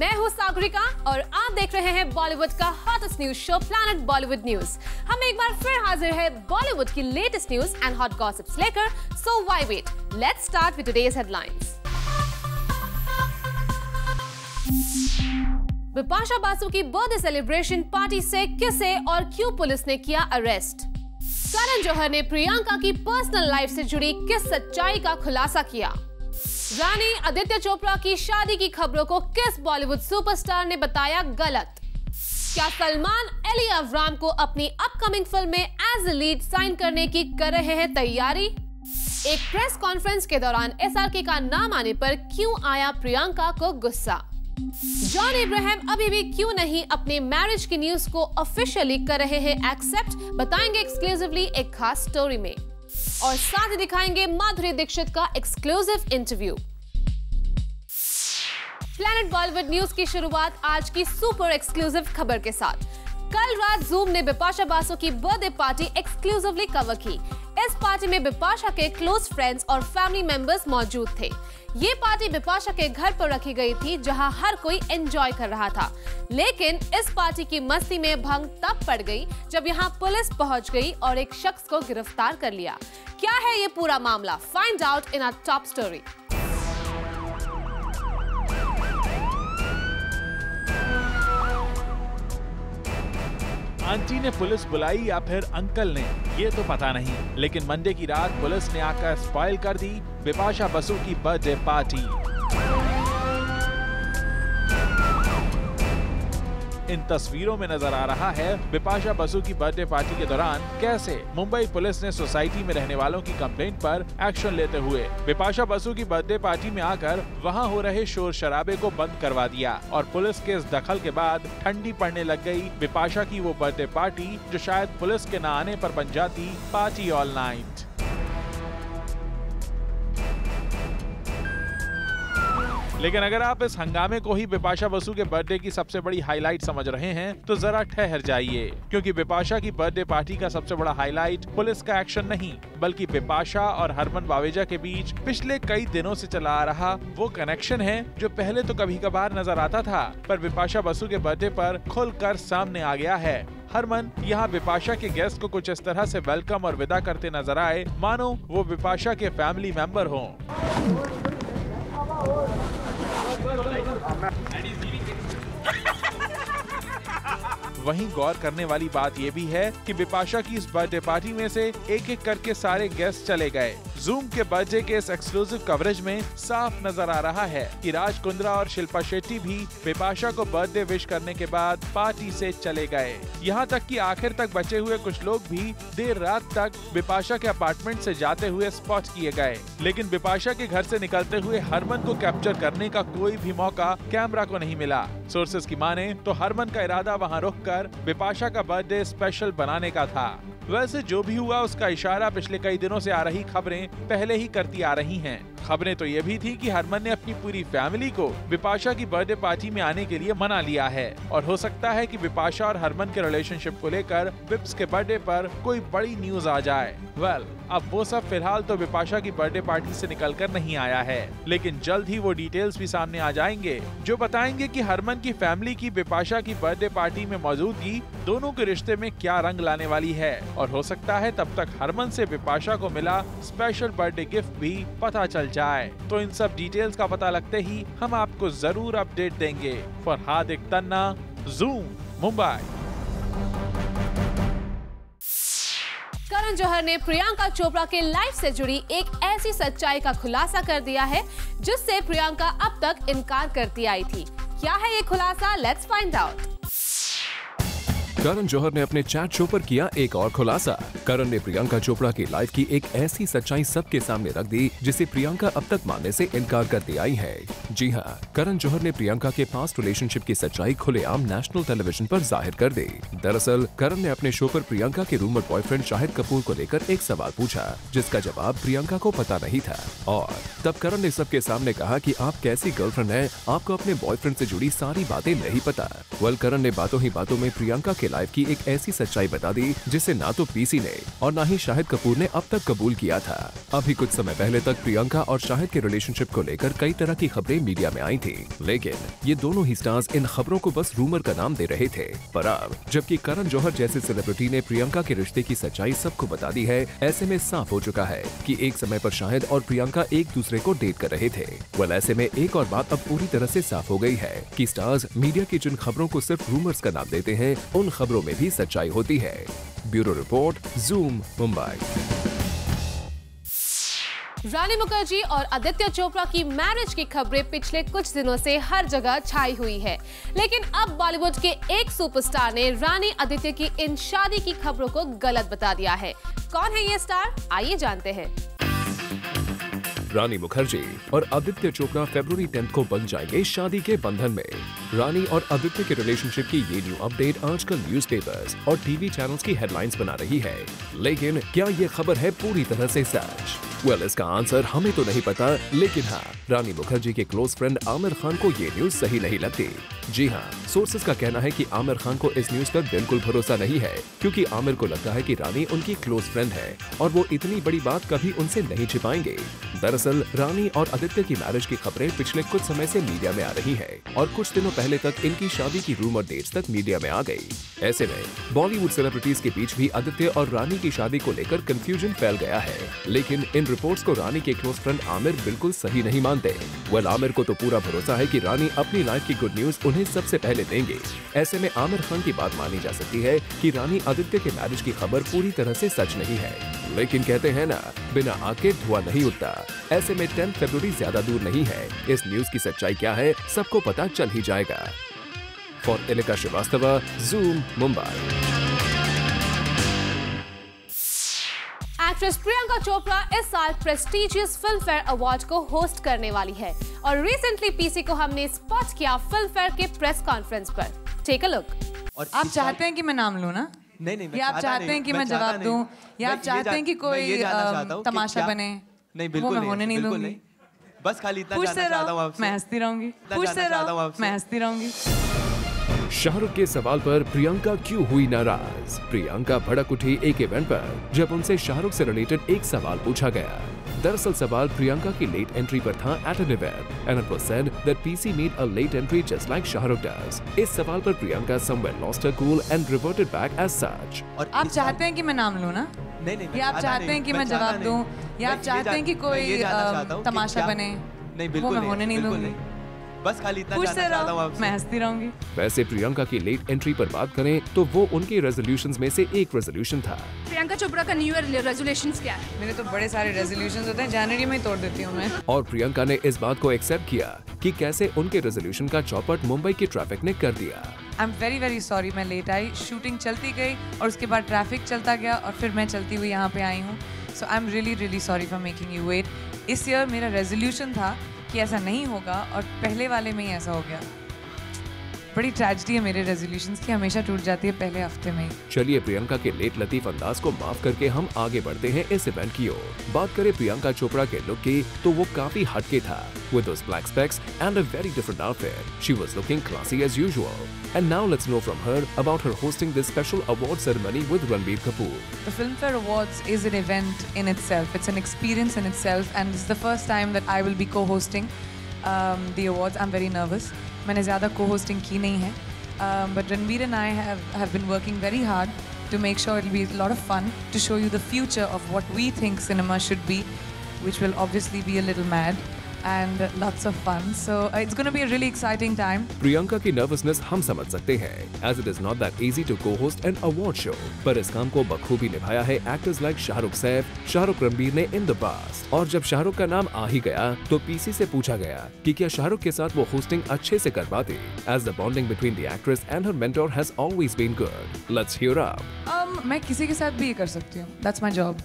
मैं हूँ सागरिका और आप देख रहे हैं बॉलीवुड का hottest news show Planet Bollywood News हम एक बार फिर हाजिर है बॉलीवुड की latest news and hot gossips लेकर। So why wait let's start with today's headlines Bipasha Basu की बर्थडे सेलिब्रेशन पार्टी से किसे और क्यों पुलिस ने किया अरेस्ट करण जौहर ने प्रियंका की पर्सनल लाइफ से जुड़ी किस सच्चाई का खुलासा किया? रानी आदित्य चोपड़ा की शादी की खबरों को किस बॉलीवुड सुपरस्टार ने बताया गलत? क्या सलमान अली अवराम को अपनी अपकमिंग फ़िल्म में एज ए लीड साइन करने की कर रहे हैं तैयारी? एक प्रेस कॉन्फ्रेंस के दौरान एसआरके का नाम आने पर क्यों आया प्रियंका को गुस्सा? जॉन इब्राहिम अभी भी क्यों नहीं अपने मैरिज की न्यूज़ को ऑफिशियली कर रहे हैं एक्सेप्ट बताएँगे एक्सक्लूसिवली एक खास स्टोरी में। और साथ ही दिखाएँगे माधुरी दीक्षित का exclusive interview Planet Bollywood News की शुरुआत आज की सुपर एक्सक्लूसिव खबर के साथ. कल रात जूम ने बिपाशा बासो की बर्थडे पार्टी एक्सक्लूसिवली कवर की. इस पार्टी में बिपाशा के क्लोज फ्रेंड्स और फैमिली मेंबर्स मौजूद थे. ये पार्टी बिपाशा के घर पर रखी गई थी, जहाँ हर कोई एंजॉय कर रहा था। लेकिन इस पार्टी की मस्ती में भंग तब पड़ गई, जब यहाँ पुलिस पहुँच गई और एक शख्स को गिरफ़्तार कर लिया। क्या है ये पूरा मामला? Find out in a top story aunty ने पुलिस बुलाई या फिर अंकल ने, ये तो पता नहीं। लेकिन मंडे की रात पुलिस ने आकर स्पॉइल कर दी, बिपाशा बसु की बर्थडे पार्टी इन तस्वीरों में नज़र आ रहा है बिपाशा बसु की बर्थडे पार्टी के दौरान कैसे मुंबई पुलिस ने सोसाइटी में रहने वालों की कंप्लेंट पर एक्शन लेते हुए बिपाशा बसु की बर्थडे पार्टी में आकर वहाँ हो रहे शोर शराबे को बंद करवा दिया और पुलिस के इस दखल के बाद ठंडी पड़ने लग गई बिपाशा की वो बर्थडे पार्टी जो शायद पुलिस के न आने पर बन जाती पार्टी ऑल नाइट। लेकिन अगर आप इस हंगामे को ही बिपाशा बसु के बर्थडे की सबसे बड़ी हाईलाइट समझ रहे हैं तो जरा ठहर जाइए। क्योंकि बिपाशा की बर्थडे पार्टी का सबसे बड़ा हाईलाइट पुलिस का एक्शन नहीं, बल्कि बिपाशा और हरमन बावेजा के बीच पिछले कई दिनों से चला आ रहा वो कनेक्शन है, जो पहले तो कभी कभार नज़र आता था, पर बिपाशा बसु के बर्थडे पर खुलकर सामने आ गया है। हरमन, यहाँ बिपाशा के गेस्ट को कुछ इस तरह से वेलकम और विदा करते नज़र आए। मानो वो बिपाशा के फैमिली मेंबर हों। Ladies, give me a वहीं गौर करने वाली बात ये भी है कि बिपाशा की इस बर्थडे पार्टी में से एक एक करके सारे गेस्ट चले गए। जूम के बर्थडे के इस एक्सक्लूसिव कवरेज में साफ़ नज़र आ रहा है कि राज कुंद्रा और शिल्पा शेट्टी भी बिपाशा को बर्थडे विश करने के बाद पार्टी से चले गए। यहाँ तक कि आखिर तक बचे हुए कुछ लोग भी देर रात तक बिपाशा के अपार्टमेंट से जाते हुए स्पॉट किए गए। लेकिन बिपाशा के घर से निकलते हुए हरमन को कैप्चर करने का कोई भी मौका कैमरा को नहीं मिला। सोर्सेज की माने तो हरमन का इरादा वहाँ रुक कर बिपाशा का बर्थडे स्पेशल बनाने का था वैसे जो भी हुआ, उसका इशारा पिछले कई दिनों से आ रही खबरें पहले ही करती आ रही हैं। खबरें तो ये भी थी कि हरमन ने अपनी पूरी फैमिली को विपाशा की बर्थडे पार्टी में आने के लिए मना लिया है। और हो सकता है कि विपाशा और हरमन के रिलेशनशिप को लेकर बिप्स के बर्थडे पर कोई बड़ी न्यूज़ आ जाए। वेल well, अब वो सब फ़िलहाल तो विपाशा की बर्थडे पार्टी से निकल कर नहीं आया है। लेकिन जल्द ही वो डिटेल्स भी सामने आ जाएँगे जो बताएँगे कि हरमन की फैमिली की बिपाशा की बर्थडे पार्टी में मौजूदगी दोनों के रिश्ते में क्या रंग लाने वाली है। और हो सकता है तब तक हरमन से विपाशा को मिला स्पेशल बर्थडे गिफ्ट भी पता चल जाए। तो इन सब डिटेल्स का पता लगते ही हम आपको ज़रूर अपडेट देंगे। फॉर हार्दिक तन्ना जूम मुंबई करण जौहर ने प्रियंका चोपड़ा के लाइफ से जुड़ी एक ऐसी सच्चाई का खुलासा कर दिया है, जिससे प्रियंका अब तक इनकार करती आई थी। क्या है ये खुलासा? Let's find out Karan Johar ने अपने चैट शो पर किया एक और खुलासा। करण ने प्रियंका चोपड़ा की लाइफ की एक ऐसी सच्चाई सबके सामने रख दी, जिसे प्रियंका अब तक मानने से इनकार करती आई है। जी हाँ करण जौहर ने प्रियंका के पास्ट रिलेशनशिप की सच्चाई खुलेआम नेशनल टेलीविज़न पर ज़ाहिर कर दी। दरअसल, करण ने अपने शो पर प्रियंका के रूमर बॉयफ्रेंड शाहिद कपूर को लेकर एक सवाल पूछा, जिसका जवाब प्रियंका को पता नहीं था। और तब करण ने सबके सामने कहा कि आप कैसी गर्लफ्रेंड है, आपको अपने बॉयफ्रेंड से जुड़ी सारी बातें नहीं पता। वेल करण ने बातों ही बातों में प्रियंका के लाइफ की एक ऐसी सच्चाई बता दी, जिसे ना तो पीसी ने और ना ही शाहिद कपूर ने अब तक कबूल किया था। अभी कुछ समय पहले तक प्रियंका और शाहिद के रिलेशनशिप को लेकर कई तरह की खबरें मीडिया में आई थी, लेकिन ये दोनों ही स्टार्स इन खबरों को बस रूमर का नाम दे रहे थे। पर अब, जबकि करण जौहर जैसे सेलिब्रिटी ने प्रियंका के रिश्ते की सच्चाई सबको बता दी है, ऐसे में साफ़ हो चुका है कि एक समय पर शाहिद और प्रियंका एक दूसरे को डेट कर रहे थे। वेल ऐसे में एक और बात अब पूरी तरह से साफ़ हो गई है कि स्टार्स मीडिया की जिन खबरों को सिर्फ़ रूमर्स का नाम देते हैं, उन खबरों में भी सच्चाई होती है। Bureau report Zoom Mumbai. Rani Mukherjee और आदित्य चोपड़ा की मैरिज की खबरें पिछले कुछ दिनों से हर जगह छाई हुई है। लेकिन अब बॉलीवुड के एक सुपरस्टार ने रानी आदित्य की इन शादी की खबरों को गलत बता दिया है। कौन है ये स्टार? आइए जानते हैं। रानी मुखर्जी और आदित्य चोपड़ा फेब्रुवरी टेंथ को बन जाएँगे शादी के बंधन में। रानी और आदित्य के रिलेशनशिप की ये न्यू अपडेट आजकल न्यूज़पेपर्स और टीवी चैनल्स की हेडलाइंस बना रही है। लेकिन क्या ये खबर है पूरी तरह से सच? वेल well, इसका आंसर हमें तो नहीं पता लेकिन हाँ रानी मुखर्जी के क्लोज फ्रेंड आमिर खान को ये न्यूज़ सही नहीं लगती। जी हाँ सोर्सेज का कहना है कि आमिर खान को इस न्यूज़ पर बिल्कुल भरोसा नहीं है क्योंकि आमिर को लगता है कि रानी उनकी क्लोज फ्रेंड है और वो इतनी बड़ी बात कभी उनसे नहीं छिपाएँगे। दरअसल रानी और आदित्य की मैरिज की खबरें पिछले कुछ समय से मीडिया में आ रही है और कुछ दिनों पहले तक इनकी शादी की रूमर डेट्स तक मीडिया में आ गई। ऐसे में बॉलीवुड सेलिब्रिटीज के बीच भी आदित्य और रानी की शादी को लेकर कंफ्यूजन फैल गया है लेकिन इन रिपोर्ट्स को रानी के क्लोज फ्रेंड आमिर बिल्कुल सही नहीं मानते। वेल आमिर को तो पूरा भरोसा है कि रानी अपनी लाइफ की गुड न्यूज़ उन्हें सबसे पहले देंगे। ऐसे में आमिर खान की बात मानी जा सकती है कि रानी आदित्य के मैरिज की खबर पूरी तरह से सच नहीं है। लेकिन कहते हैं ना, बिना आग के धुआँ नहीं उठता। ऐसे में टेंथ फरवरी ज़्यादा दूर नहीं है। इस न्यूज़ की सच्चाई क्या है, सबको पता चल ही जाएगा। For Alika Srivastava Zoom Mumbai actress Priyanka Chopra इस साल प्रेस्टिजियस फ़िल्म फेयर अवार्ड को होस्ट करने वाली है और रिसेंटली पीसी को हमने स्पॉट किया फ़िल्म फेयर के प्रेस कॉन्फ्रेंस पर। टेक अ लुक और आप चाहते हैं कि मैं नाम लूँ ना? नहीं नहीं या आप चाहते हैं कि मैं जवाब दूँ? या आप चाहते हैं कि कोई तमाशा बने? नहीं बिल्कुल नहीं होने नहीं दूँगी। बस खाली इतना पूछते रहो। मैं हंसती रहूँगी। पूछते रहो। मैं हंसती रहूँगी। शाहरुख के सवाल पर प्रियंका क्यों हुई नाराज़? प्रियंका भड़क उठी एक इवेंट पर जब उनसे शाहरुख से रिलेटेड एक सवाल पूछा गया। दरअसल सवाल प्रियंका की लेट एंट्री पर था at an event and it was said that PC made a late entry just like Shahrukh does इस सवाल पर Priyanka somewhere lost her cool and reverted back as such और आप चाहते हैं कि मैं नाम लूँ ना? नहीं नहीं या आप चाहते हैं कि मैं जवाब दूँ? या आप चाहते हैं कि कोई तमाशा बने? नहीं बिल्कुल होने नहीं दूँगी। बस खाली इतना पूछते रहो मैं हंसती रहूँगी। वैसे प्रियंका की लेट एंट्री पर बात करें तो वो उनके रेजोल्यूशंस में से एक रेजोल्यूशन था। प्रियंका चोपड़ा का न्यू ईयर रेजोल्यूशंस क्या है? मेरे तो बड़े सारे रेजोल्यूशंस होते हैं जनवरी में तोड़ देती हूँ मैं। और प्रियंका ने इस बात को एक्सेप्ट किया कि कैसे उनके रेजोल्यूशन का चौपट मुंबई के ट्रैफ़िक ने कर दिया। I am very very sorry मैं लेट आई। शूटिंग चलती गई और उसके बाद ट्रैफ़िक चलता गया और फिर मैं चलती हुई यहाँ पे आई हूँ। So I am really really sorry for making you wait इस ईयर मेरा रेजोल्यूशन था कि ऐसा नहीं होगा और पहले वाले में ही ऐसा हो गया। बड़ी ट्रेजिडी है मेरे रेजोल्यूशन की हमेशा टूट जाती है पहले हफ़्ते में चलिए प्रियंका के लेट लतीफ अंदाज को माफ़ करके हम आगे बढ़ते हैं इस इवेंट की ओर बात करें प्रियंका चोपड़ा के लुक की तो वो काफ़ी हटके था with those black specs and a very different outfit. She was looking classy as usual. And now let's know from her about her hosting this special award ceremony with Ranbir Kapoor. The Filmfare Awards is an event in itself. It's an experience in itself and it's the first time that I will be co-hosting um, the awards. I'm very nervous. मैंने ज़्यादा को hosting की नहीं है। But Ranveer and I have been working very hard to make sure it be lot of fun to show you the future of what we think cinema should be which will obviously be a little mad and lots of fun. So uh, it's going to be a really exciting time. Priyanka की nervousness हम समझ सकते हैं as it is not that easy to co-host an award show. पर इस काम को बखूबी निभाया है एक्टर्स लाइक शाहरुख सैफ शाहरुख रणबीर ने इन द पास्ट और जब शाहरुख का नाम आ ही गया तो पीसी से पूछा गया कि क्या शाहरुख के साथ वो होस्टिंग अच्छे से कर पाती as the bonding between the actress and her mentor has always been good let's hear up um, मैं किसी के साथ भी ये कर सकती हूँ। दैट्स माय जॉब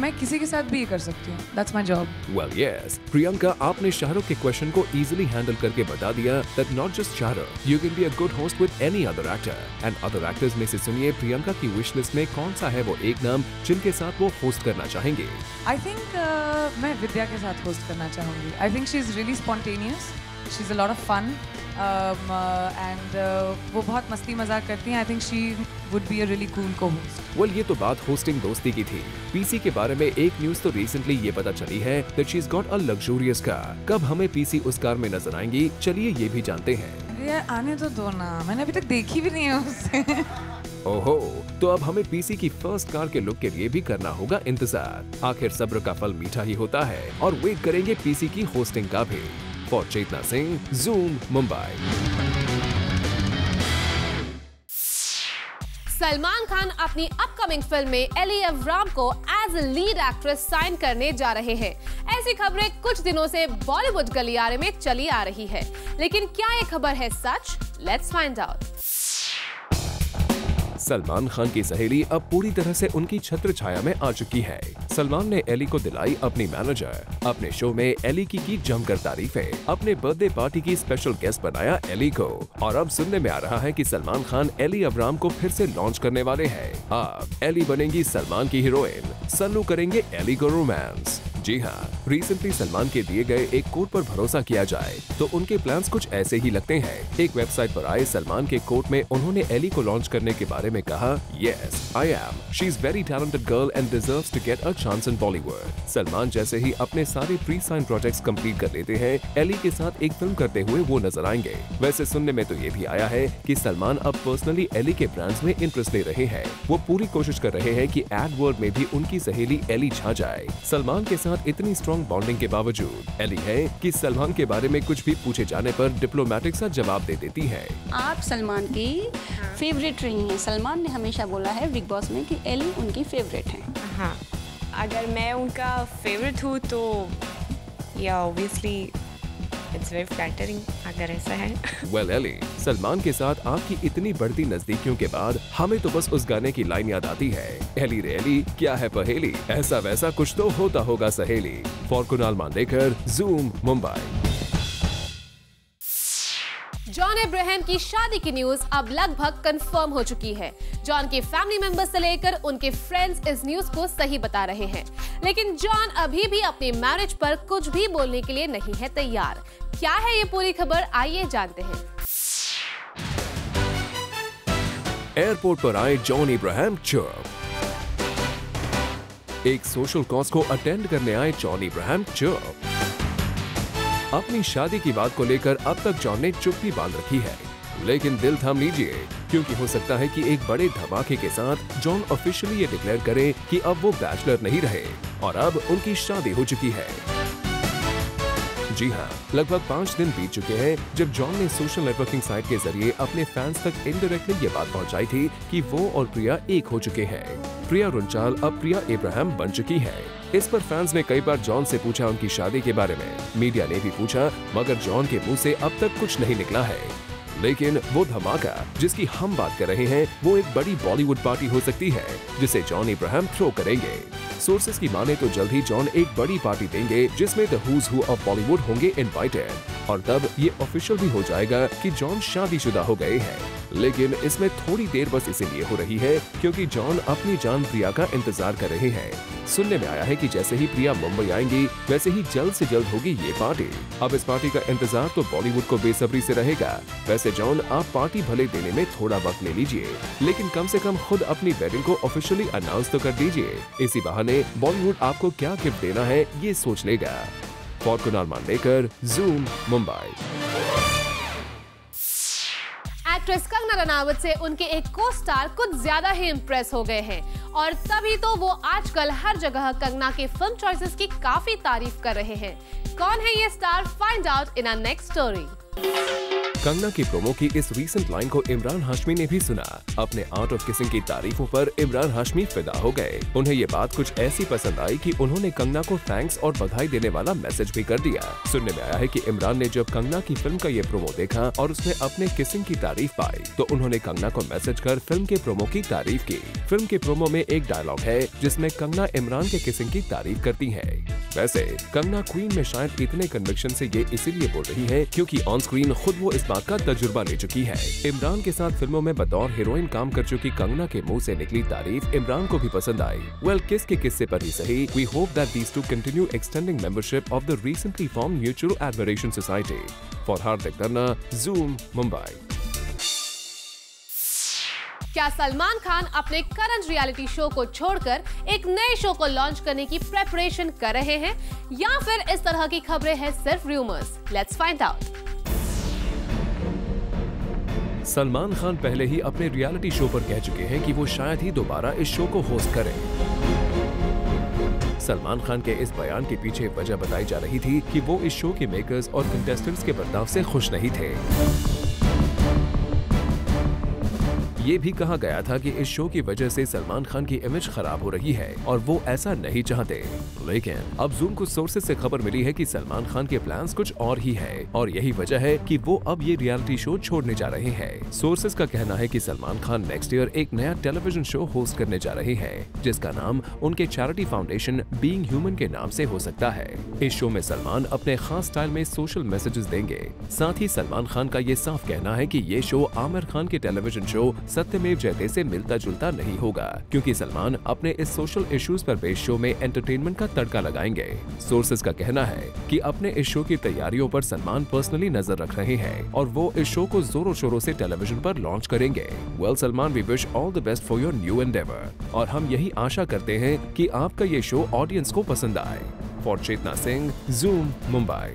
मैं किसी के साथ भी ये कर सकती हूँ। That's my job well yes Priyanka आपने शाहरुख के क्वेश्चन को इजीली हैंडल करके बता दिया that not just Shahrukh you can be a good host with any other actor and other actors में से सुनिए प्रियंका की विश लिस्ट में कौन सा है वो एक नाम जिनके साथ वो होस्ट करना चाहेंगे। आई थिंक uh, मैं विद्या के साथ होस्ट करना चाहूँगी। I think she is really spontaneous she is a lot of fun and वो बहुत मस्ती मज़ाक करती हैं. I think she would be a really cool co-host. Well ये तो बात होस्टिंग दोस्ती की थी. पीसी के बारे में एक न्यूज़ तो रिसेंटली ये पता चली है that she is got a luxurious car कब हमें पीसी उस कार में नज़र आएँगी? चलिए ये भी जानते हैं. यार आने तो दो ना. मैंने अभी तक देखी भी नहीं है उससे ओहो तो अब हमें पीसी की फ़र्स्ट कार के लुक के लिए भी करना होगा इंतज़ार. आखिर सब्र का फल मीठा ही होता है और वेट करेंगे पीसी की होस्टिंग का भी. फॉर चेतना सिंह जूम मुंबई सलमान खान अपनी अपकमिंग फ़िल्म में एली राम को एज लीड एक्ट्रेस साइन करने जा रहे हैं। ऐसी खबरें कुछ दिनों से बॉलीवुड गलियारे में चली आ रही है। लेकिन क्या ये खबर है सच? Let's find out Salman Khan की सहेली अब पूरी तरह से उनकी छत्र छाया में आ चुकी है। सलमान ने एली को दिलाई अपनी मैनेजर अपने शो में एली की की जमकर तारीफें। अपने बर्थडे पार्टी की स्पेशल गेस्ट बनाया एली को। और अब सुनने में आ रहा है कि सलमान खान एली अब्राम को फिर से लॉन्च करने वाले हैं। अब एली बनेंगी सलमान की हीरोइन सल्लू करेंगे एली को रोमांस जी हाँ रिसेंटली सलमान के दिए गए एक कोट पर भरोसा किया जाए तो उनके प्लान्स कुछ ऐसे ही लगते हैं। एक वेबसाइट पर आए सलमान के कोट में उन्होंने एली को लॉन्च करने के बारे में कहा yes I am she is very talented girl and deserves to get a chance in Bollywood Salman जैसे ही अपने सारे प्री साइन प्रोजेक्ट कंप्लीट कर लेते हैं एली के साथ एक फ़िल्म करते हुए वो नज़र आएँगे। वैसे सुनने में तो ये भी आया है की सलमान अब पर्सनली एली के ब्रांड्स में इंटरेस्ट ले रहे हैं। वो पूरी कोशिश कर रहे हैं की एड वर्ल्ड में भी उनकी सहेली एली छा जाए। सलमान के साथ इतनी स्ट्रॉन्ग बॉन्डिंग के बावजूद एली है कि सलमान के बारे में कुछ भी पूछे जाने पर डिप्लोमेटिक सा जवाब दे देती है। आप सलमान की फेवरेट रही हैं। सलमान ने हमेशा बोला है बिग बॉस में कि एली उनकी फेवरेट है। हाँ। अगर मैं उनका फेवरेट हूँ तो या ऑब्वियसली इट्स वेरी फ्लैटरिंग अगर ऐसा है। वेल एली सलमान के साथ आपकी इतनी बढ़ती नजदीकियों के बाद हमें तो बस उस गाने की लाइन याद आती है। एली रे एली क्या है पहेली? ऐसा वैसा कुछ तो होता होगा सहेली। फॉर कुणाल मांडेकर जूम मुंबई जॉन अब्राहम की शादी की न्यूज़ अब लगभग कंफर्म हो चुकी है। जॉन के फैमिली मेंबर्स से लेकर उनके फ्रेंड्स इस न्यूज़ को सही बता रहे हैं। लेकिन जॉन अभी भी अपने मैरिज पर कुछ भी बोलने के लिए नहीं है तैयार। क्या है ये पूरी खबर? आइए जानते हैं। एयरपोर्ट पर आए जॉन इब्राहिम चुप। एक सोशल कॉज को अटेंड करने आए जॉन इब्राहिम चुप। अपनी शादी की बात को लेकर अब तक जॉन ने चुप्पी बाँध रखी है। लेकिन दिल थाम लीजिए, क्योंकि हो सकता है कि एक बड़े धमाके के साथ जॉन ऑफिशियली ये डिक्लेयर करे कि अब वो बैचलर नहीं रहे और अब उनकी शादी हो चुकी है। जी हाँ लगभग पाँच दिन बीत चुके हैं जब जॉन ने सोशल नेटवर्किंग साइट के ज़रिए अपने फैंस तक इनडायरेक्टली ये बात पहुंचाई थी कि वो और प्रिया एक हो चुके हैं। प्रिया रुंचाल अब प्रिया इब्राहिम बन चुकी है। इस पर फैंस ने कई बार जॉन से पूछा उनकी शादी के बारे में। मीडिया ने भी पूछा, मगर जॉन के मुँह से अब तक कुछ नहीं निकला है। लेकिन वो धमाका, जिसकी हम बात कर रहे हैं, वो एक बड़ी बॉलीवुड पार्टी हो सकती है, जिसे जॉन इब्राहिम थ्रो करेंगे। सोर्सेज की माने तो जल्द ही जॉन एक बड़ी पार्टी देंगे, जिसमें the who's who of Bollywood होंगे इनवाइटेड और तब ये ऑफिशियल भी हो जाएगा कि जॉन शादीशुदा हो गए हैं। लेकिन इसमें थोड़ी देर बस इसीलिए हो रही है क्योंकि जॉन अपनी जान प्रिया का इंतज़ार कर रहे हैं। सुनने में आया है कि जैसे ही प्रिया मुंबई आएँगी, वैसे ही जल्द से जल्द होगी ये पार्टी। अब इस पार्टी का इंतज़ार तो बॉलीवुड को बेसब्री से रहेगा। वैसे जॉन, आप पार्टी भले देने में थोड़ा वक्त ले लीजिए, लेकिन कम से कम खुद अपनी वेडिंग को ऑफिशियली अनाउंस तो कर दीजिए। इसी बहाने बॉलीवुड आपको क्या गिफ्ट देना है, ये सोच लेगा। For Kunal Mandekar Zoom Mumbai. Actress Kangana Ranaut से उनके एक को स्टार कुछ ज़्यादा ही इम्प्रेस हो गए हैं। और तभी तो वो आजकल हर जगह कंगना के फ़िल्म चॉइसेस की काफ़ी तारीफ़ कर रहे हैं। कौन है ये star find out in our next story Kangana की प्रोमो की इस रीसेंट लाइन को इमरान हाशमी ने भी सुना। अपने आर्ट ऑफ़ किसिंग की तारीफों पर इमरान हाशमी फिदा हो गए। उन्हें ये बात कुछ ऐसी पसंद आई कि उन्होंने कंगना को थैंक्स और बधाई देने वाला मैसेज भी कर दिया। सुनने में आया है कि इमरान ने जब कंगना की फ़िल्म का ये प्रोमो देखा और उसमें अपने किसिंग की तारीफ़ पाई तो उन्होंने कंगना को मैसेज कर फ़िल्म के प्रोमो की तारीफ़ की। फ़िल्म के प्रोमो में एक डायलॉग है, जिसमें कंगना इमरान के किसिंग की तारीफ़ करती है। वैसे, कंगना क्वीन में शायद इतने कन्विक्शन से ये इसीलिए बोल रही है क्योंकि ऑन स्क्रीन खुद वो इस बात का तजुर्बा ले चुकी है। इमरान के साथ फ़िल्मों में बतौर हीरोइन काम कर चुकी कंगना के मुँह से निकली तारीफ़ इमरान को भी पसंद आई। वेल well, किस के किस्से पर ही सही? We hope that these two continue extending membership of the recently form mutual admiration society for Hardik धरना जूम मुंबई क्या सलमान खान अपने करंट रियलिटी शो को छोड़कर एक नए शो को लॉन्च करने की प्रेपरेशन कर रहे हैं? या फिर इस तरह की खबरें हैं सिर्फ़ rumours let's find out Salman Khan पहले ही अपने रियलिटी शो पर कह चुके हैं कि वो शायद ही दोबारा इस शो को होस्ट करें। सलमान खान के इस बयान के पीछे वजह बताई जा रही थी कि वो इस शो के मेकर्स और कंटेस्टेंट्स के बर्ताव से खुश नहीं थे। ये भी कहा गया था कि इस शो की वजह से सलमान खान की इमेज खराब हो रही है और वो ऐसा नहीं चाहते। लेकिन अब जूम कुछ सोर्सेज से खबर मिली है कि सलमान खान के प्लान्स कुछ और ही है और यही वजह है कि वो अब ये रियलिटी शो छोड़ने जा रहे हैं। सोर्सेज का कहना है कि सलमान खान नेक्स्ट ईयर एक नया टेलीविज़न शो होस्ट करने जा रहे हैं, जिसका नाम उनके चैरिटी फाउंडेशन बीइंग ह्यूमन के नाम से हो सकता है। इस शो में सलमान अपने खास स्टाइल में सोशल मैसेजेस देंगे। साथ ही सलमान खान का ये साफ़ कहना है कि ये शो आमिर खान के टेलीविज़न शो सत्यमेव जयते से मिलता जुलता नहीं होगा, क्योंकि सलमान अपने इस सोशल इश्यूज़ पर बेस्ड शो में एंटरटेनमेंट का तड़का लगाएँगे। सोर्सेज का कहना है कि अपने इस शो की तैयारियों पर सलमान पर्सनली नज़र रख रहे हैं और वो इस शो को जोरों शोरों से टेलीविज़न पर लॉन्च करेंगे। Well Salman we wish all the best for your new endeavour और हम यही आशा करते हैं कि आपका ये शो ऑडियंस को पसंद आए। For Chetna Singh Zoom Mumbai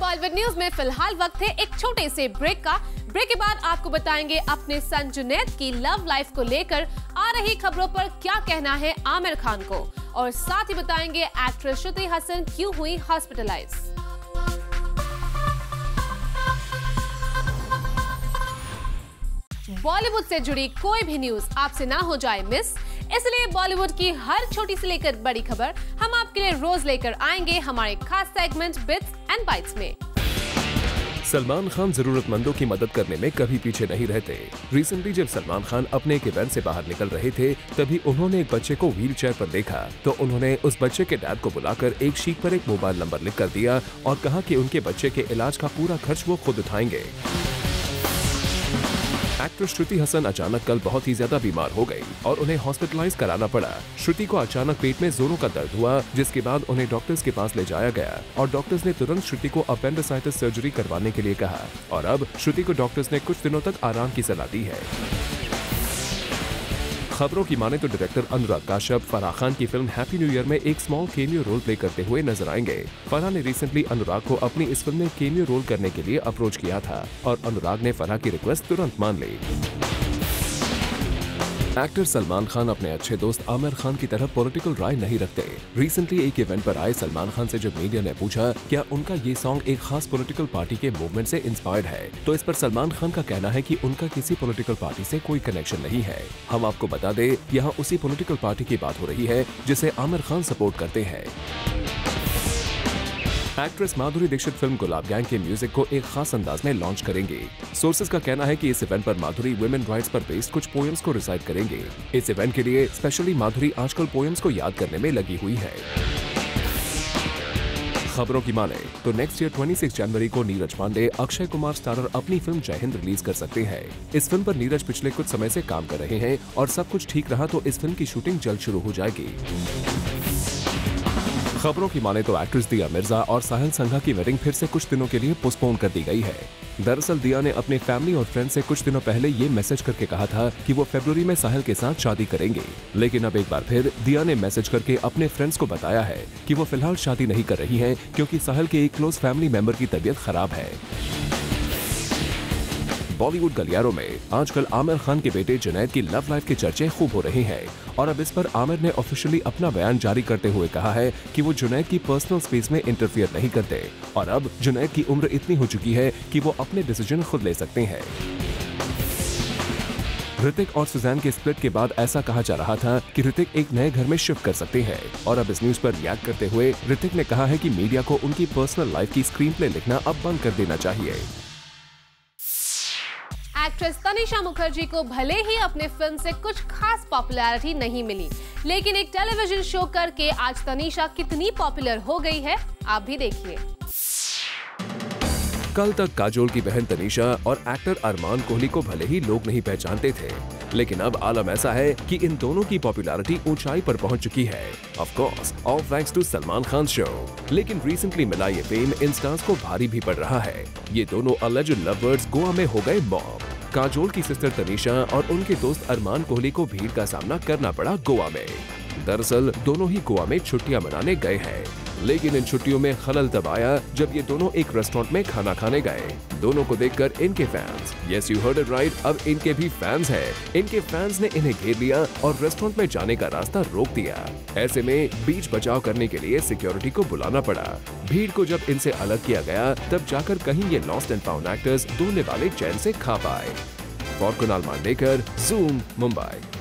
Bollywood news में फ़िलहाल वक्त है एक छोटे से ब्रेक का। ब्रेक के बाद आपको बताएँगे अपने सन जुनैद की लव लाइफ को लेकर आ रही खबरों पर क्या कहना है आमिर खान को। और साथ ही बताएँगे एक्ट्रेस श्रुति हसन क्यों हुई हॉस्पिटलाइज बॉलीवुड से जुड़ी कोई भी न्यूज़ आपसे ना हो जाए मिस इसलिए बॉलीवुड की हर छोटी से लेकर बड़ी खबर हम आपके लिए रोज लेकर आएँगे हमारे खास सेगमेंट बिट्स एंड बाइट्स में। सलमान खान जरूरतमंदों की मदद करने में कभी पीछे नहीं रहते। रिसेंटली जब सलमान खान अपने एक इवेंट से बाहर निकल रहे थे, तभी उन्होंने एक बच्चे को व्हील चेयर पर देखा। तो उन्होंने उस बच्चे के डैड को बुलाकर एक शीट पर एक मोबाइल नंबर लिख कर दिया और कहा कि उनके बच्चे के इलाज का पूरा खर्च वो खुद उठाएँगे। एक्ट्रेस श्रुति हसन अचानक कल बहुत ही ज़्यादा बीमार हो गई और उन्हें हॉस्पिटलाइज कराना पड़ा। श्रुति को अचानक पेट में जोरों का दर्द हुआ, जिसके बाद उन्हें डॉक्टर्स के पास ले जाया गया और डॉक्टर्स ने तुरंत श्रुति को अपेंडिसाइटिस सर्जरी करवाने के लिए कहा। और अब श्रुति को डॉक्टर्स ने कुछ दिनों तक आराम की सलाह दी है। खबरों की माने तो डायरेक्टर अनुराग काश्यप, फराह खान की फ़िल्म हैप्पी न्यू ईयर में एक स्मॉल केमियो रोल प्ले करते हुए नज़र आएँगे। फराह ने रिसेंटली अनुराग को अपनी इस फ़िल्म में केमियो रोल करने के लिए अप्रोच किया था और अनुराग ने फराह की रिक्वेस्ट तुरंत मान ली। एक्टर सलमान खान अपने अच्छे दोस्त आमिर खान की तरह पॉलिटिकल राय नहीं रखते। रिसेंटली एक इवेंट पर आए सलमान खान से जब मीडिया ने पूछा, क्या उनका ये सॉन्ग एक खास पॉलिटिकल पार्टी के मूवमेंट से इंस्पायर्ड है? तो इस पर सलमान खान का कहना है कि उनका किसी पॉलिटिकल पार्टी से कोई कनेक्शन नहीं है। हम आपको बता दें, यहाँ उसी पॉलिटिकल पार्टी की बात हो रही है, जिसे आमिर खान सपोर्ट करते हैं। एक्ट्रेस माधुरी दीक्षित फ़िल्म गुलाब गैंग के म्यूज़िक को एक खास अंदाज में लॉन्च करेंगे। सोर्सेज का कहना है कि इस इवेंट पर माधुरी वुमेन राइट्स पर बेस्ड कुछ पोएम्स को रिसाइट करेंगे। इस इवेंट के लिए स्पेशली माधुरी आजकल पोएम्स को याद करने में लगी हुई है। खबरों की माने तो नेक्स्ट ईयर 26 जनवरी को नीरज पांडे, अक्षय कुमार स्टारर अपनी फ़िल्म जय हिंद रिलीज़ कर सकते हैं। इस फ़िल्म पर नीरज पिछले कुछ समय से काम कर रहे हैं और सब कुछ ठीक रहा तो इस फ़िल्म की शूटिंग जल्द शुरू हो जाएगी। खबरों की माने तो एक्ट्रेस दिया मिर्ज़ा और साहिल संघा की वेडिंग फिर से कुछ दिनों के लिए पोस्टपोन कर दी गई है। दरअसल दिया ने अपने फैमिली और फ्रेंड से कुछ दिनों पहले ये मैसेज करके कहा था कि वो फरवरी में साहिल के साथ शादी करेंगे। लेकिन अब एक बार फिर दिया ने मैसेज करके अपने फ्रेंड्स को बताया है की वो फ़िलहाल शादी नहीं कर रही है क्योंकि साहिल के एक क्लोज फैमिली मेंबर की तबीयत खराब है। बॉलीवुड गलियारों में आजकल आमिर खान के बेटे जुनैद की लव लाइफ के चर्चे खूब हो रहे हैं। और अब इस पर आमिर ने ऑफिशियली अपना बयान जारी करते हुए कहा है कि वो जुनैद की पर्सनल स्पेस में इंटरफियर नहीं करते। और अब जुनैद की उम्र इतनी हो चुकी है कि वो अपने डिसीज़न खुद ले सकते हैं। ऋतिक और सुजैन के स्प्लिट के बाद ऐसा कहा जा रहा था कि ऋतिक एक नए घर में शिफ्ट कर सकते हैं। और अब इस न्यूज़ पर रिएक्ट करते हुए ऋतिक ने कहा है कि मीडिया को उनकी पर्सनल लाइफ की स्क्रीन प्ले लिखना अब बंद कर देना चाहिए। एक्ट्रेस तनिषा मुखर्जी को भले ही अपने फ़िल्म से कुछ खास पॉपुलैरिटी नहीं मिली, लेकिन एक टेलीविज़न शो करके आज तनिषा कितनी पॉपुलर हो गई है, आप भी देखिए। कल तक काजोल की बहन तनिषा और एक्टर अरमान कोहली को भले ही लोग नहीं पहचानते थे लेकिन अब आलम ऐसा है कि इन दोनों की पॉपुलैरिटी ऊंचाई पर पहुँच चुकी है। Of course all thanks to Salman Khan show लेकिन रिसेंटली मिला ये फेम इन स्टार्स को भारी भी पड़ रहा है। ये दोनों अलज लवर्स गोवा में हो गए बॉम्ब काजोल की सिस्टर तनिषा और उनके दोस्त अरमान कोहली को भीड़ का सामना करना पड़ा गोवा में। दरअसल, दोनों ही गोवा में छुट्टियाँ मनाने गए हैं। लेकिन इन छुट्टियों में खलल तब आया जब ये दोनों एक रेस्टोरेंट में खाना खाने गए। दोनों को देखकर इनके fans yes you heard it right अब इनके भी फैंस हैं। इनके फैंस ने इन्हें घेर लिया और रेस्टोरेंट में जाने का रास्ता रोक दिया। ऐसे में बीच बचाव करने के लिए सिक्योरिटी को बुलाना पड़ा। भीड़ को जब इनसे अलग किया गया, तब जाकर कहीं ये लॉस्ट एंड फाउंड एक्टर्स ढूँढने वाले चैन से खा पाए। For Kunal Mandekar Zoom Mumbai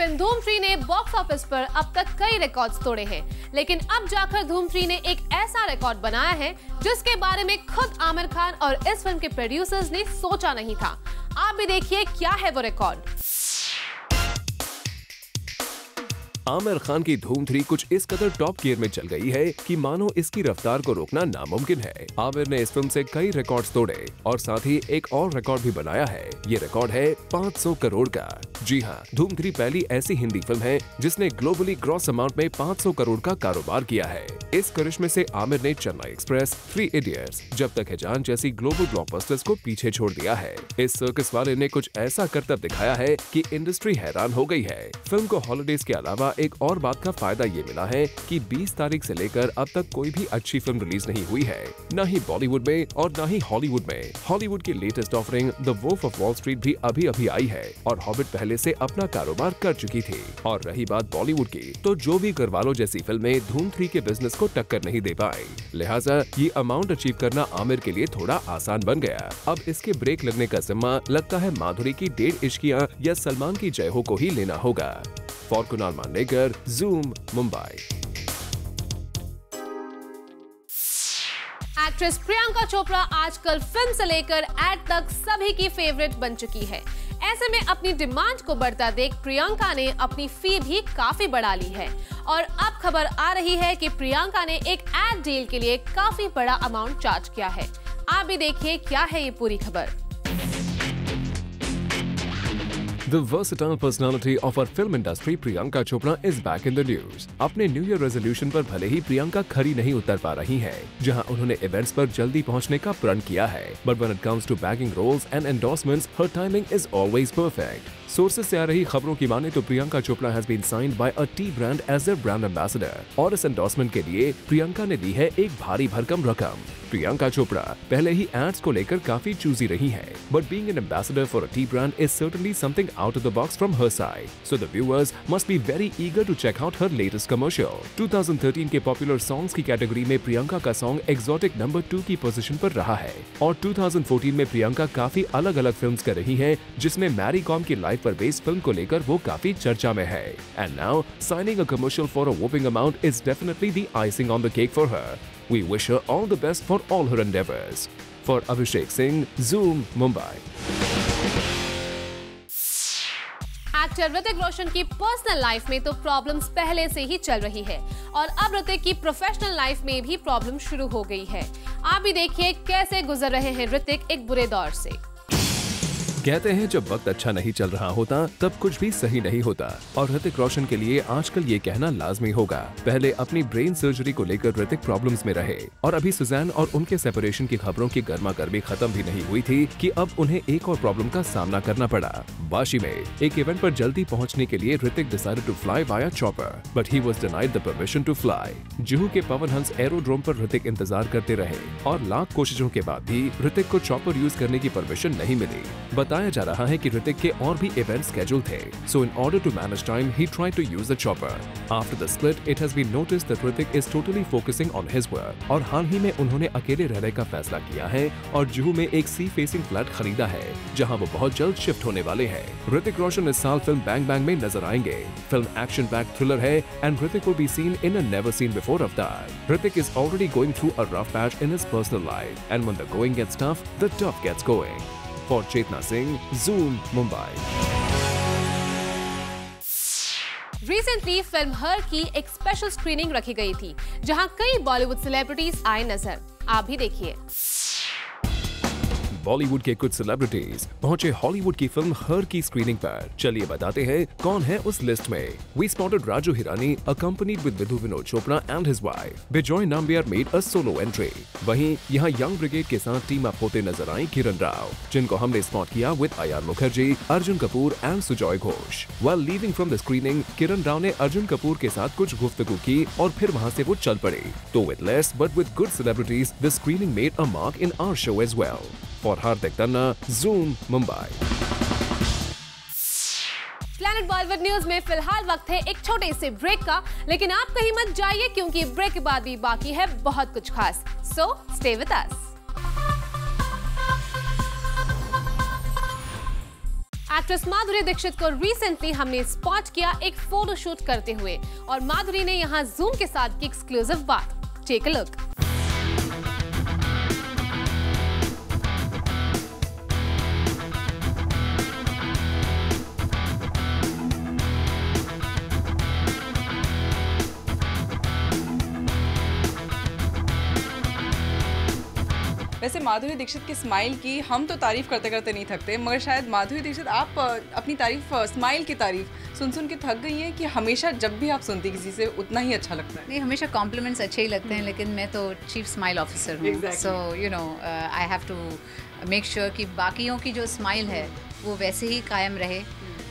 film Dhoom three ने बॉक्स ऑफ़िस पर अब तक कई रिकॉर्ड्स तोड़े हैं। लेकिन अब जाकर धूम थ्री ने एक ऐसा रिकॉर्ड बनाया है, जिसके बारे में खुद आमिर खान और इस फ़िल्म के प्रोड्यूसर्स ने सोचा नहीं था। आप भी देखिए क्या है वो रिकॉर्ड आमिर खान की धूम थ्री कुछ इस कदर टॉप गियर में चल गई है कि मानो इसकी रफ्तार को रोकना नामुमकिन है। आमिर ने इस फ़िल्म से कई रिकॉर्ड्स तोड़े और साथ ही एक और रिकॉर्ड भी बनाया है। ये रिकॉर्ड है 500 करोड़ का। जी हाँ धूम थ्री पहली ऐसी हिंदी फ़िल्म है जिसने ग्लोबली ग्रॉस अमाउंट में 500 करोड़ का कारोबार किया है। इस करिश्मे से आमिर ने चेन्नई एक्सप्रेस, थ्री इडियट्स, जब तक है जान जैसी ग्लोबल ब्लॉकबस्टर्स को पीछे छोड़ दिया है। इस सर्कस वाले ने कुछ ऐसा करतब दिखाया है कि इंडस्ट्री हैरान हो गई है। फ़िल्म को हॉलीडेज के अलावा एक और बात का फ़ायदा ये मिला है कि 20 तारीख से लेकर अब तक कोई भी अच्छी फ़िल्म रिलीज़ नहीं हुई है। न ही बॉलीवुड में और न ही हॉलीवुड में। हॉलीवुड की latest offering the wolf of Wall Street भी अभी अभी आई है और हॉबिट पहले से अपना कारोबार कर चुकी थी। और रही बात बॉलीवुड की तो जो भी करवालो जैसी फ़िल्में धूम थ्री के बिज़नेस को टक्कर नहीं दे पाई, लिहाजा ये अमाउंट अचीव करना आमिर के लिए थोड़ा आसान बन गया। अब इसके ब्रेक लगने का जिम्मा लगता है माधुरी की डेढ़ इश्किया या सलमान की जय हो को ही लेना होगा। For Kunal Mandekar Zoom Mumbai actress Priyanka Chopra आजकल फ़िल्म से लेकर एड तक सभी की फेवरेट बन चुकी है। ऐसे में अपनी डिमांड को बढ़ता देख प्रियंका ने अपनी फ़ी भी काफ़ी बढ़ा ली है। और अब खबर आ रही है कि प्रियंका ने एक एड डील के लिए काफ़ी बड़ा अमाउंट चार्ज किया है। आप भी देखिए क्या है ये पूरी खबर। The versatile personality of our film industry Priyanka Chopra is back in the news. अपने न्यू ईयर रेजोल्यूशन पर भले ही प्रियंका खरी नहीं उतर पा रही हैं, जहाँ उन्होंने इवेंट्स पर जल्दी पहुँचने का प्रण किया है but when it comes to bagging roles and endorsements, her timing is always perfect. Sources से आ रही खबरों की माने तो Priyanka Chopra has been signed by a tea brand as a brand ambassador और इस एंडोर्समेंट के लिए प्रियंका ने दी है एक भारी भरकम रकम प्रियंका चोपड़ा पहले ही एड्स को लेकर काफ़ी चूजी रही हैं, but being an ambassador for a tea brand is certainly something out of the box from her side. So the viewers must be very eager to check out her latest commercial. 2013 के popular songs की category में प्रियंका का song exotic number two की position पर रहा है और 2014 में प्रियंका काफ़ी अलग अलग फ़िल्म कर रही है जिसमें मैरी कॉम की लाइफ पर बेस्ड फ़िल्म को लेकर वो काफ़ी चर्चा में है and now signing a commercial for a whopping amount is definitely the icing on the cake for her We wish her all the best for all her endeavors. For Abhishek Singh, Zoom, Mumbai. Actor Hrithik Roshan की personal life में तो problems पहले से ही चल रही है और अब ऋतिक की प्रोफेशनल लाइफ में भी प्रॉब्लम शुरू हो गई है आप भी देखिए कैसे गुजर रहे हैं ऋतिक एक बुरे दौर से कहते हैं, जब वक्त अच्छा नहीं चल रहा होता, तब कुछ भी सही नहीं होता। और ऋतिक रोशन के लिए आजकल ये कहना लाजमी होगा। पहले अपनी ब्रेन सर्जरी को लेकर ऋतिक प्रॉब्लम्स में रहे। और अभी सुजैन और उनके सेपरेशन की खबरों की गर्मा गर्मी खत्म भी नहीं हुई थी कि अब उन्हें एक और प्रॉब्लम का सामना करना पड़ा। बाशी में, एक इवेंट आरोप जल्दी पहुँचने के लिए Hrithik decided to fly by chopper but he was denied the permission to fly Juhu के पवन हंस एरोड्रोम पर ऋतिक इंतज़ार करते रहे। और लाख कोशिशों के बाद भी ऋतिक को चॉपर यूज़ करने की परमिशन नहीं मिली। बताया जा रहा है कि ऋतिक के और भी इवेंट स्केड्यूल थे। So in order to manage time he try to use the chopper after the split it has been notice that Hrithik is totally focusing on his work और हाल ही में उन्होंने अकेले रहने का फैसला किया है और जुहू में एक सी फेसिंग फ्लैट खरीदा है जहाँ वो बहुत जल्द शिफ्ट होने वाले हैं। ऋतिक रोशन इस साल फ़िल्म बैंग बैंग में नज़र आएँगे। फ़िल्म एक्शन बैक थ्रिलर है and Hrithik will be seen in a never seen before avatar. Hrithik is already going through a rough patch in his personal life, and when the going gets tough, the tough gets going. For Chetna Singh, Zoom, Mumbai. Recently film her की एक special screening रखी गई थी जहाँ कई Bollywood celebrities आए नज़र आप भी देखिए बॉलीवुड के कुछ सेलिब्रिटीज पहुँचे हॉलीवुड की फ़िल्म हर की स्क्रीनिंग पर। चलिए बताते हैं कौन है उस लिस्ट में। We spotted Raju Hirani accompanied with Vidhu Vinod Chopra and his wife Bejoy Nambiar made a solo entry वहीं यहाँ यंग ब्रिगेड के साथ टीम अप होते नज़र आई किरण राव, जिनको हमने स्पॉट किया with Ayan Mukerji Arjun Kapoor and Sujoy Ghosh well leaving from the screening Kiran Rao ने अर्जुन कपूर के साथ कुछ गुफ्तगू की और फिर वहाँ से वो चल पड़ी। तो with less but with good celebrities the screening made a mark in our show as well for Hardik Tanna Zoom Mumbai planet Bollywood news में फ़िलहाल वक्त है एक छोटे से ब्रेक का, लेकिन आप कहीं मत जाइए क्योंकि ब्रेक के बाद भी बाकी है बहुत कुछ खास। So stay with us actress Madhuri Dixit को रिसेंटली हमने स्पॉट किया एक फ़ोटो शूट करते हुए, और माधुरी ने यहाँ जूम के साथ की एक्सक्लूसिव बात। टेक अ लुक वैसे माधुरी दीक्षित की स्माइल की हम तो तारीफ़ करते करते नहीं थकते मगर शायद माधुरी दीक्षित आप अपनी तारीफ़ स्माइल की तारीफ़ सुन सुन के थक गई हैं कि हमेशा जब भी आप सुनती किसी से उतना ही अच्छा लगता है? नहीं हमेशा कॉम्प्लीमेंट्स अच्छे ही लगते हैं लेकिन मैं तो चीफ स्माइल ऑफिसर हूँ। So you know I have to make sure कि बाकियों की जो स्माइल है वो वैसे ही कायम रहे।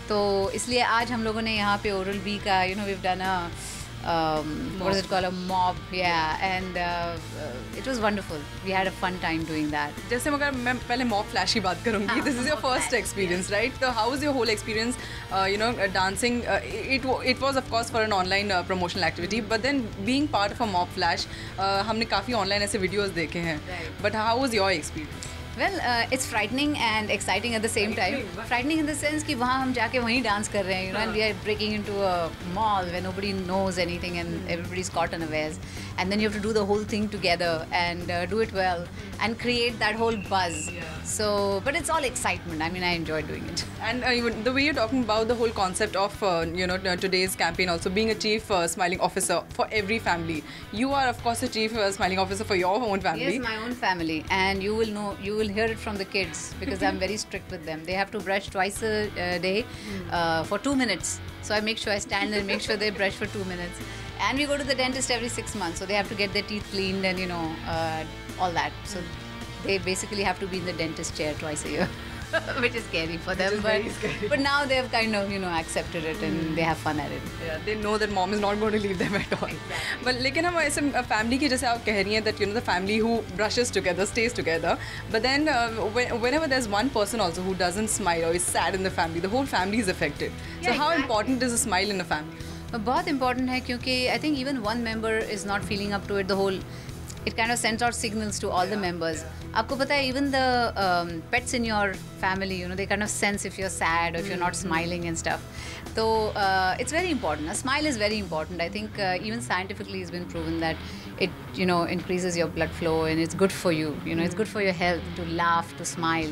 तो इसलिए आज हम लोगों ने यहाँ पे ओरल बी का you know we've done a what is it called? A mob yeah. And uh, uh, it was wonderful. We had a fun time doing that. जैसे मगर मैं पहले मॉब फ्लैश की बात करूँगी. This is your first experience right तो how is your whole experience you know dancing it it was of course for an online promotional activity but then being part of a mob flash हमने काफ़ी online ऐसे videos देखे हैं. But how was your experience well uh, it's frightening and exciting at the same time frightening in the sense कि वहाँ हम जाके वहीं डांस कर रहे हैं you know and we are breaking into a mall where nobody knows anything and everybody's caught unawares and then you have to do the whole thing together and uh, do it well and create that whole buzz so but it's all excitement I mean I enjoy doing it And uh, even the way you're talking about the whole concept of uh, you know t- today's campaign, also being a chief uh, smiling officer for every family. You are of course a chief uh, smiling officer for your own family. Yes, my own family, and you will know, you will hear it from the kids because I'm very strict with them. They have to brush twice a uh, day uh, for two minutes. So I make sure I stand and make sure they brush for two minutes. And we go to the dentist every six months, so they have to get their teeth cleaned and you know uh, all that. So they basically have to be in the dentist chair twice a year. Which is scary for them, is but, very scary. but now they've kind of you know accepted it and they have fun at it. Yeah, they know that mom is not going to leave them at all. But लेकिन हम ऐसे family की जैसे आप कह रही हैं that you know the family who brushes together stays together. But then uh, when, whenever there's one person also who doesn't smile or is sad in the family, the whole family is affected. so Yeah, how exactly. important is a smile in a family? बहुत important है क्योंकि I think even one member is not feeling up to it the whole it kind of sends out signals to all yeah, the members. Yeah. Pata even the um, pets in your family, you know, they kind of sense if you're sad or if you're not mm-hmm. smiling and stuff. So uh, it's very important. A smile is very important. I think uh, even scientifically, it's been proven that it, you know, increases your blood flow and it's good for you. You know, it's good mm-hmm. for your health to laugh, to smile.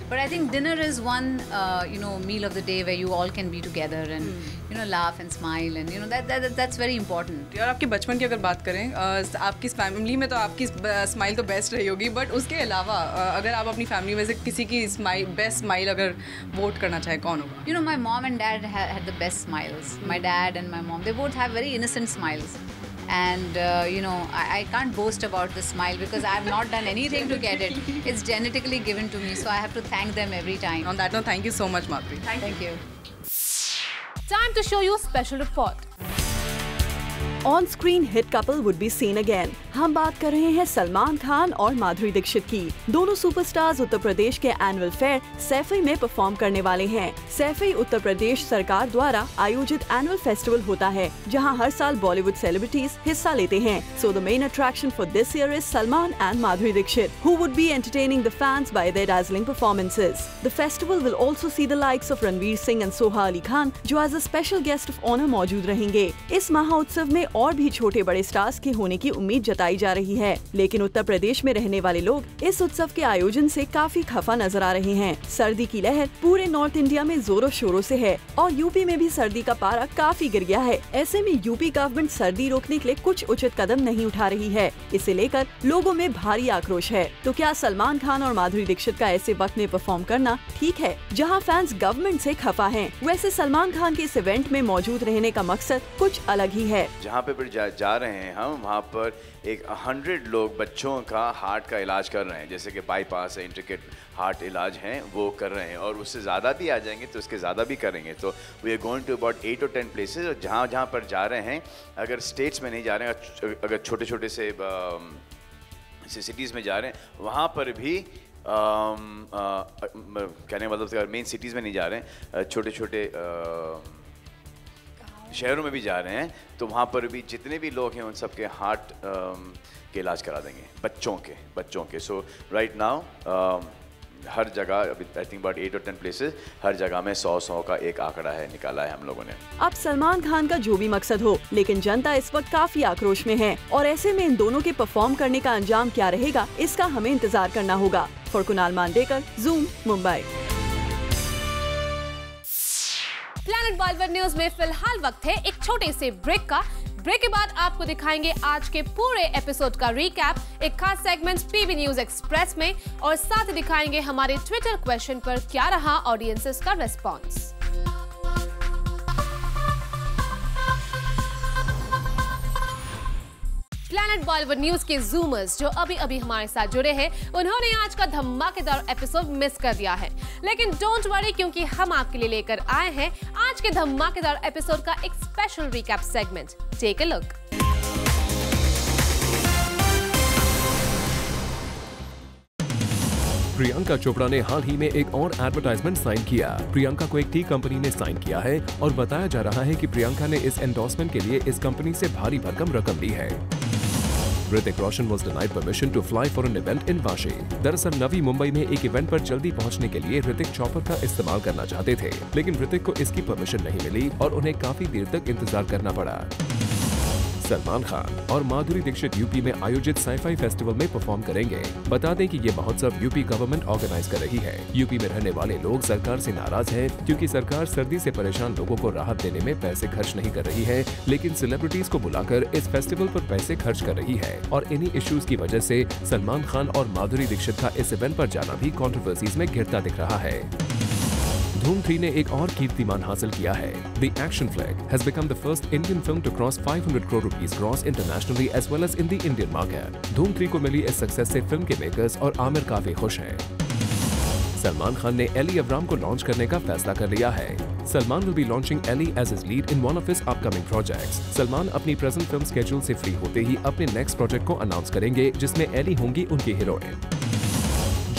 but i think dinner is one uh, you know meal of the day where you all can be together and you know laugh and smile and you know that, that that's very important और आपके बचपन की अगर बात करें अ, आपकी family में तो आपकी स्माइल तो बेस्ट रही होगी बट उसके अलावा अ, अगर आप अपनी फैमिली में से किसी की स्माइल बेस्ट स्माइल अगर वोट करना चाहे कौन होगा you know my mom and dad ha- had the best smiles my dad and my mom they both have very innocent smiles and uh, you know I, I can't boast about the smile because i have not done anything to get it it's genetically given to me so i have to thank them every time On that note, thank you so much, Madhuri. thank you Time to show you a special report. On screen hit couple would be seen again हम बात कर रहे हैं सलमान खान और माधुरी दीक्षित की। दोनों superstars Uttar Pradesh के annual fair Saifai में परफॉर्म करने वाले हैं। सैफई उत्तर प्रदेश सरकार द्वारा आयोजित एनुअल फेस्टिवल होता है, जहाँ हर साल बॉलीवुड सेलिब्रिटीज हिस्सा लेते हैं। So the main attraction for this year is Salman and Madhuri Dixit who would be entertaining the fans by their dazzling performances. The festival will also see the likes of Ranveer Singh and Soha Ali Khan जो as a special guest of honour मौजूद रहेंगे। इस महोत्सव में और भी छोटे बड़े स्टार्स के होने की उम्मीद जताई जा रही है। लेकिन उत्तर प्रदेश में रहने वाले लोग इस उत्सव के आयोजन से काफ़ी खफा नज़र आ रहे हैं। सर्दी की लहर पूरे नॉर्थ इंडिया में जोरों शोरों से है और यूपी में भी सर्दी का पारा काफ़ी गिर गया है। ऐसे में यूपी गवर्नमेंट सर्दी रोकने के लिए कुछ उचित कदम नहीं उठा रही है। इसे लेकर लोगों में भारी आक्रोश है। तो क्या सलमान खान और माधुरी दीक्षित का ऐसे वक्त में परफॉर्म करना ठीक है? जहाँ फैंस गवर्नमेंट ऐसी खफा है, वैसे सलमान खान के इस इवेंट में मौजूद रहने का मकसद कुछ अलग ही है। जहाँ पे फिर जा, जा रहे हैं हम वहाँ पर एक हंड्रेड लोग बच्चों का हार्ट का इलाज कर रहे हैं। जैसे कि बाईपास है इंट्रिकेट हार्ट इलाज हैं वो कर रहे हैं और उससे ज़्यादा भी आ जाएँगे तो उसके ज़्यादा भी करेंगे। तो we are going to about eight or ten places और जहाँ जहाँ पर जा रहे हैं अगर स्टेट्स में नहीं जा रहे हैं अगर छोटे छोटे से से सिटीज़ में जा रहे हैं वहाँ पर भी um, uh, कहने मतलब मेन सिटीज़ में नहीं जा रहे हैं छोटे छोटे शहरों में भी जा रहे हैं तो वहाँ पर भी जितने भी लोग हैं, उन सब के हार्ट के इलाज करा देंगे, बच्चों के बच्चों के। सो राइट नाउ हर जगह I think about eight or ten places हर जगह में सौ सौ का एक आंकड़ा है, निकाला है हम लोगों ने। अब सलमान खान का जो भी मकसद हो, लेकिन जनता इस वक्त काफ़ी आक्रोश में है। और ऐसे में इन दोनों के परफॉर्म करने का अंजाम क्या रहेगा, इसका हमें इंतज़ार करना होगा। For Kunal Mandekar Zoom Mumbai planet Bollywood news में फ़िलहाल वक्त है एक छोटे से ब्रेक का। ब्रेक के बाद आपको दिखाएँगे आज के पूरे एपिसोड का रिकैप एक खास सेगमेंट पीबी न्यूज़ एक्सप्रेस में, और साथ दिखाएँगे हमारे ट्विटर क्वेश्चन पर क्या रहा ऑडियंसेस का रेस्पॉन्स प्लैनेट बॉलीवुड न्यूज़ के जूमर्स जो अभी अभी हमारे साथ जुड़े हैं, उन्होंने आज का धमाकेदार एपिसोड मिस कर दिया है। लेकिन डोंट वरी क्योंकि हम आपके लिए लेकर आए हैं आज के धमाकेदार एपिसोड का एक special recap segment take a look Priyanka Chopra ने हाल ही में एक और एडवर्टाइजमेंट साइन किया। प्रियंका को एक टी कंपनी ने साइन किया है और बताया जा रहा है कि प्रियंका ने इस एंडोर्समेंट के लिए इस कंपनी से भारी भरकम रकम ली है। Hrithik Roshan was denied permission to fly for an event in Vashi दरअसल, नवी मुंबई में एक इवेंट पर जल्दी पहुँचने के लिए ऋतिक चौपर का इस्तेमाल करना चाहते थे, लेकिन ऋतिक को इसकी परमिशन नहीं मिली और उन्हें काफ़ी देर तक इंतज़ार करना पड़ा। सलमान खान और माधुरी दीक्षित यूपी में आयोजित साईफाई फेस्टिवल में परफॉर्म करेंगे। बता दें कि ये महोत्सव यूपी गवर्नमेंट ऑर्गेनाइज कर रही है। यूपी में रहने वाले लोग सरकार से नाराज़ हैं क्योंकि सरकार सर्दी से परेशान लोगों को राहत देने में पैसे खर्च नहीं कर रही है, लेकिन सेलिब्रिटीज को बुलाकर इस फेस्टिवल पर पैसे खर्च कर रही है। और इन्हीं इश्यूज़ की वजह से सलमान खान और माधुरी दीक्षित का इस इवेंट पर जाना भी कॉन्ट्रोवर्सीज में घिरता दिख रहा है। धूम 3 ने एक और कीर्तिमान हासिल किया है। The action flick has become the first Indian film to cross 500 crore rupees cross internationally as well as in the Indian market Dhoom 3 को मिली इस सक्सेस से फ़िल्म के मेकर्स और आमिर काफ़ी खुश हैं। सलमान खान ने एली अब्राम को लॉन्च करने का फैसला कर लिया है। Salman will be launching Elli as his lead in one of his upcoming projects Salman अपनी प्रेजेंट फ़िल्म स्केड्यूल से फ्री होते ही अपने नेक्स्ट प्रोजेक्ट को अनाउंस करेंगे, जिसमें एली होंगी उनकी हीरोइन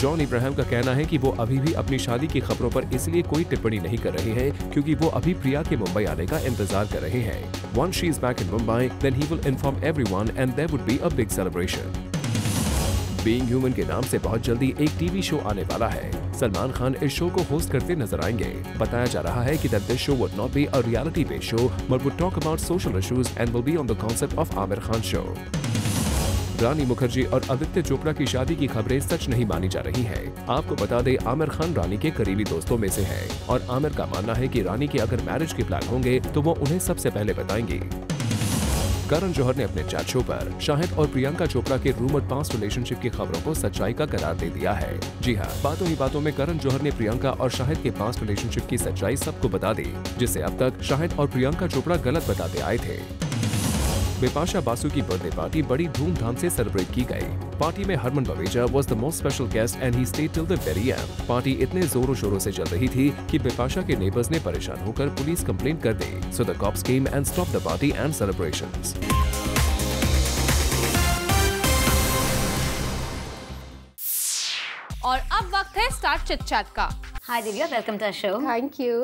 जॉन इब्राहिम का कहना है कि वो अभी भी अपनी शादी की खबरों पर इसलिए कोई टिप्पणी नहीं कर रहे हैं क्योंकि वो अभी प्रिया के मुंबई आने का इंतज़ार कर रहे हैं। Once she is back in Mumbai then he will inform everyone and there would be a big celebration being human के नाम से बहुत जल्दी एक टीवी शो आने वाला है। सलमान खान इस शो को होस्ट करते नज़र आएँगे। बताया जा रहा है कि that this show would not be a reality based show but would talk about social issues and will be on the concept of Aamir Khan show Rani Mukerji और आदित्य चोपड़ा की शादी की खबरें सच नहीं मानी जा रही हैं। आपको बता दें, आमिर खान रानी के करीबी दोस्तों में से है। और आमिर का मानना है कि रानी के अगर मैरिज के प्लान होंगे तो वो उन्हें सबसे पहले बताएँगे। करण जौहर ने अपने शो पर शाहिद और प्रियंका चोपड़ा के रूमर पास्ट रिलेशनशिप की खबरों को सच्चाई का करार दे दिया है। जी हाँ बातों ही बातों में करण जौहर ने प्रियंका और शाहिद के पास्ट रिलेशनशिप की सच्चाई सबको बता दी, जिससे अब तक शाहिद और प्रियंका चोपड़ा गलत बताते आए थे। बिपाशा बासु की बर्थडे पार्टी बड़ी धूमधाम से सेलिब्रेट की गई। पार्टी में Harman Baweja was the most special guest and he stayed till the very end party इतने जोरों शोरों से चल रही थी कि बिपाशा के नेबर्स ने परेशान होकर पुलिस कंप्लेंट कर दी। So the cops came and stop the party and celebrations और अब वक्त है स्टार्ट चिट चैट का। Hi Divya, welcome to our show. Thank you.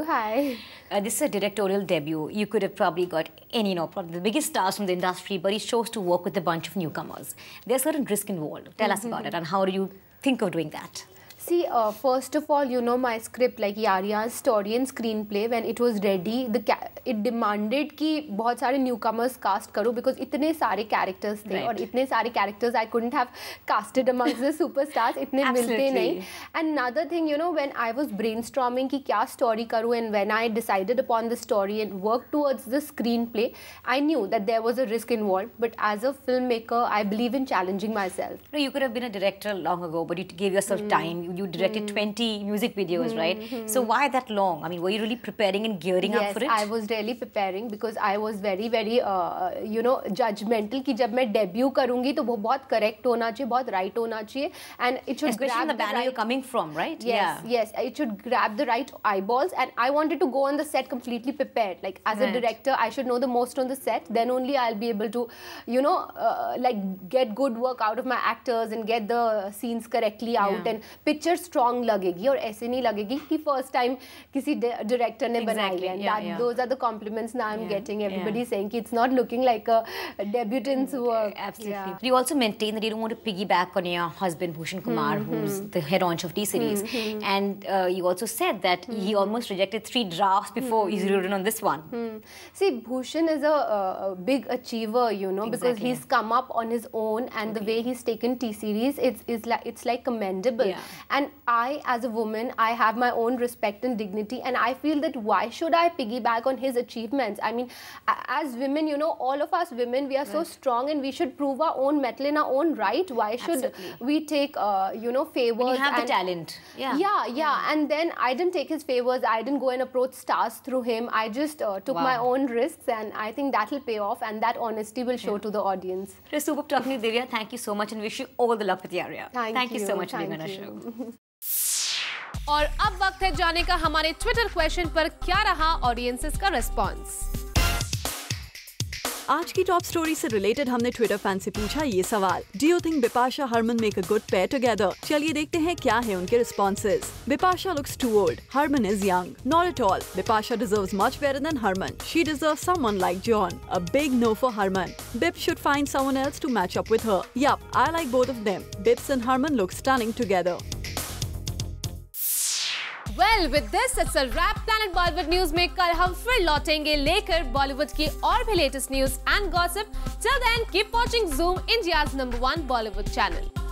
Uh, this is a directorial debut. You could have probably got any, you know, probably the biggest stars from the industry, but he chose to work with a bunch of newcomers. There's certain risk involved. Tell us about it and how do you think of doing that? See, uh, first of all, you know my script like Yaria's story and screenplay when it was ready, the it demanded कि बहुत सारे newcomers cast करो because इतने सारे characters थे और इतने सारे characters I couldn't have casted amongst the superstars इतने मिलते नहीं. And another thing, you know, when I was brainstorming कि क्या story करूँ and when I decided upon the story and worked towards the screenplay, I knew that there was a risk involved. But as a filmmaker, I believe in challenging myself. No, you could have been a director long ago, but you gave yourself mm. time. You, you directed mm. 20 music videos, mm. right? Hmm. So why that long? I mean, were you really preparing and gearing yes, up for it? I was really preparing because I was very, very, uh, you know, judgmental कि जब मैं debut करूँगी तो वो बहुत correct होना चाहिए, बहुत right होना चाहिए, and it should Especially grab the banner right... you're coming from, right? Yes, yeah. yes, it should grab the right eyeballs, and I wanted to go on the set completely prepared. Like as right. a director, I should know the most on the set. Then only I'll be able to, you know, uh, like get good work out of my actors and get the scenes correctly out yeah. and picture strong लगेगी और ऐसे नहीं लगेगी कि first time किसी director ने बनाई है. Yeah, yeah. Those are the compliments now I'm yeah, getting. Everybody yeah. saying it's not looking like a debutant's work. Absolutely. Yeah. You also maintain that you don't want to piggyback on your husband Bhushan Kumar, mm -hmm. who's the head honcho of T series, mm -hmm. and uh, you also said that mm -hmm. he almost rejected three drafts before he's written on this one. See, Bhushan is a, a, big achiever, you know, exactly. because he's come up on his own, and the way he's taken T series, it's, it's like it's like commendable. And I, as a woman, I have my own respect and dignity, and I feel that why should I piggyback on his achievements? I mean, as women, you know, all of us women, we are right. so strong, and we should prove our own mettle in our own right. Why should Absolutely. we take, uh, you know, favors? When you have the talent. Yeah. Yeah, yeah. And then I didn't take his favors. I didn't go and approach stars through him. I just uh, took wow. my own risks, and I think that will pay off, and that honesty will show yeah. to the audience. It was talking to Divya. Thank you so much, and wish you all the luck with the area. Thank, Thank you. you so much for being on our show. और अब वक्त है जाने का हमारे Twitter question पर क्या रहा ऑडियंसेस का रिस्पॉन्स आज की टॉप स्टोरी से रिलेटेड हमने ट्विटर फ़ैन से पूछा ये सवाल। Do you think Bipasha Harman make a good pair together चलिए देखते हैं क्या है उनके responses Bipasha looks too old Harman is young not at all Bipasha deserves much better than Harman she deserve someone like John a big no for Harman Bip should find someone else to match up with her yup I like both of them Bips and Harman look stunning together well with this it's a wrap planet Bollywood news में कल हम फिर लौटेंगे लेकर बॉलीवुड की और भी latest news and gossip till then keep watching Zoom India's number one Bollywood channel